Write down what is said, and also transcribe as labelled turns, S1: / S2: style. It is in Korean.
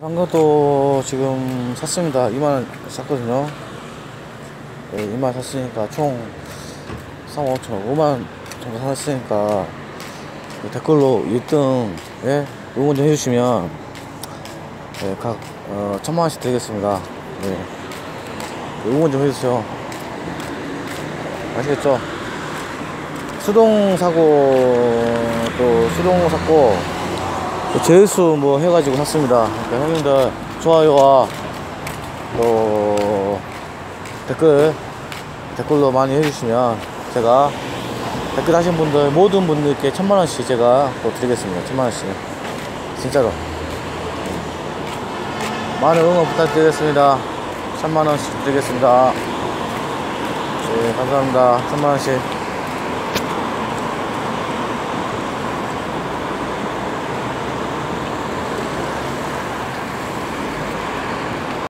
S1: 방금도 지금 샀습니다. 2만원 샀거든요. 네, 2만원 샀으니까 총 3만 5천원, 5만원 정도 샀으니까 댓글로 1등에 응원 좀 해주시면 네, 각 어, 천만원씩 드리겠습니다. 네. 응원 좀 해주세요. 아시겠죠? 수동 사고 또 수동 또 제일수 뭐 해가지고 샀습니다. 그러니까 형님들 좋아요와 또 댓글 댓글로 많이 해주시면 제가 댓글 하신 분들 모든 분들께 천만 원씩 제가 또 드리겠습니다. 천만 원씩 진짜로 많은 응원 부탁드리겠습니다. 천만 원씩 드리겠습니다. 네 감사합니다. 천만 원씩.